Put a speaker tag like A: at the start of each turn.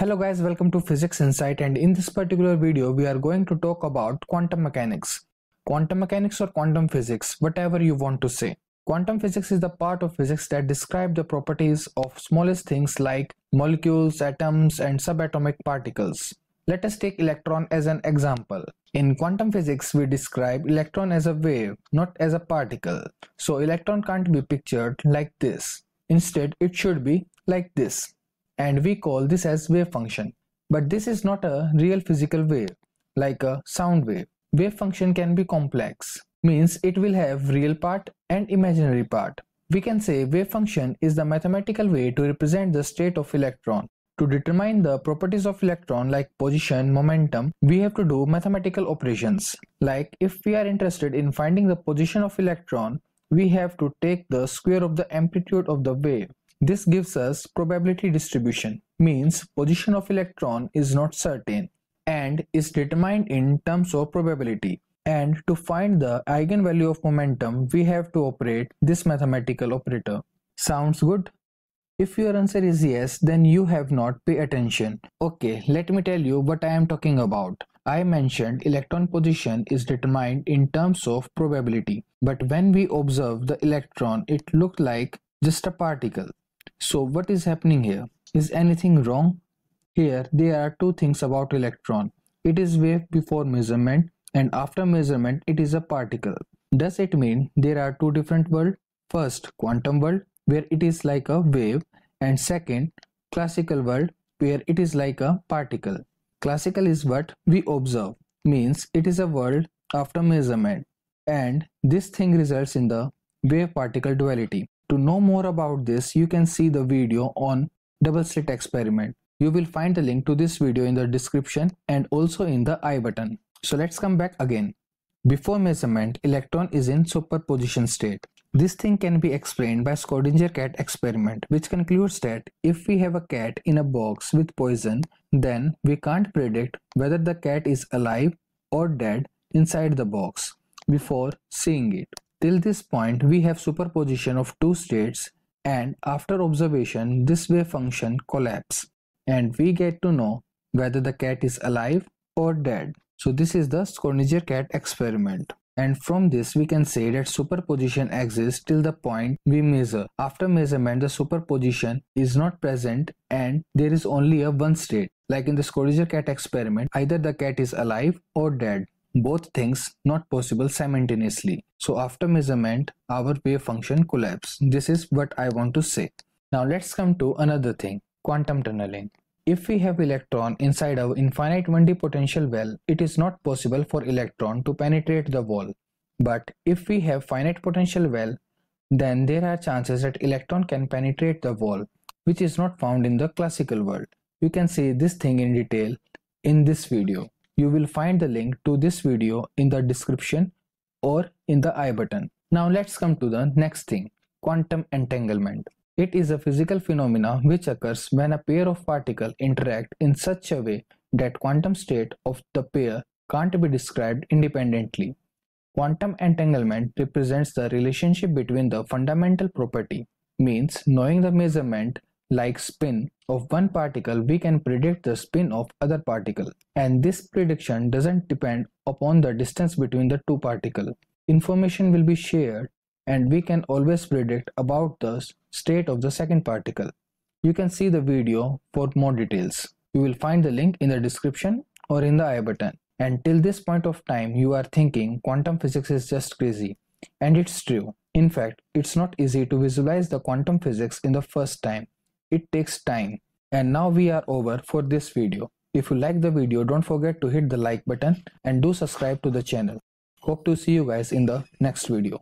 A: Hello guys, welcome to Physics Insight and in this particular video we are going to talk about quantum mechanics. Quantum mechanics or quantum physics, whatever you want to say. Quantum physics is the part of physics that describe the properties of smallest things like molecules, atoms and subatomic particles. Let us take electron as an example. In quantum physics, we describe electron as a wave, not as a particle. So electron can't be pictured like this. Instead, it should be like this and we call this as wave function. But this is not a real physical wave, like a sound wave. Wave function can be complex, means it will have real part and imaginary part. We can say wave function is the mathematical way to represent the state of electron. To determine the properties of electron like position, momentum, we have to do mathematical operations. Like if we are interested in finding the position of electron, we have to take the square of the amplitude of the wave this gives us probability distribution, means position of electron is not certain and is determined in terms of probability. And to find the eigenvalue of momentum, we have to operate this mathematical operator. Sounds good? If your answer is yes, then you have not paid attention. Okay, let me tell you what I am talking about. I mentioned electron position is determined in terms of probability. But when we observe the electron, it looked like just a particle. So what is happening here? Is anything wrong? Here there are two things about electron. It is wave before measurement and after measurement it is a particle. Does it mean there are two different worlds? First quantum world where it is like a wave and second classical world where it is like a particle. Classical is what we observe means it is a world after measurement and this thing results in the wave particle duality. To know more about this, you can see the video on double slit experiment. You will find the link to this video in the description and also in the I button. So let's come back again. Before measurement, electron is in superposition state. This thing can be explained by Schrodinger cat experiment, which concludes that if we have a cat in a box with poison, then we can't predict whether the cat is alive or dead inside the box before seeing it. Till this point we have superposition of two states and after observation this wave function collapse and we get to know whether the cat is alive or dead. So this is the Schrodinger cat experiment. And from this we can say that superposition exists till the point we measure. After measurement the superposition is not present and there is only a one state. Like in the Schrodinger cat experiment either the cat is alive or dead both things not possible simultaneously. So after measurement, our wave function collapse. This is what I want to say. Now let's come to another thing, quantum tunneling. If we have electron inside our infinite 1D potential well, it is not possible for electron to penetrate the wall. But if we have finite potential well, then there are chances that electron can penetrate the wall, which is not found in the classical world. You can see this thing in detail in this video. You will find the link to this video in the description or in the I button. Now let's come to the next thing, quantum entanglement. It is a physical phenomena which occurs when a pair of particles interact in such a way that quantum state of the pair can't be described independently. Quantum entanglement represents the relationship between the fundamental property, means knowing the measurement like spin of one particle we can predict the spin of other particle and this prediction doesn't depend upon the distance between the two particles. Information will be shared and we can always predict about the state of the second particle. You can see the video for more details. You will find the link in the description or in the I button. And till this point of time you are thinking quantum physics is just crazy. And it's true. In fact, it's not easy to visualize the quantum physics in the first time it takes time. And now we are over for this video. If you like the video, don't forget to hit the like button and do subscribe to the channel. Hope to see you guys in the next video.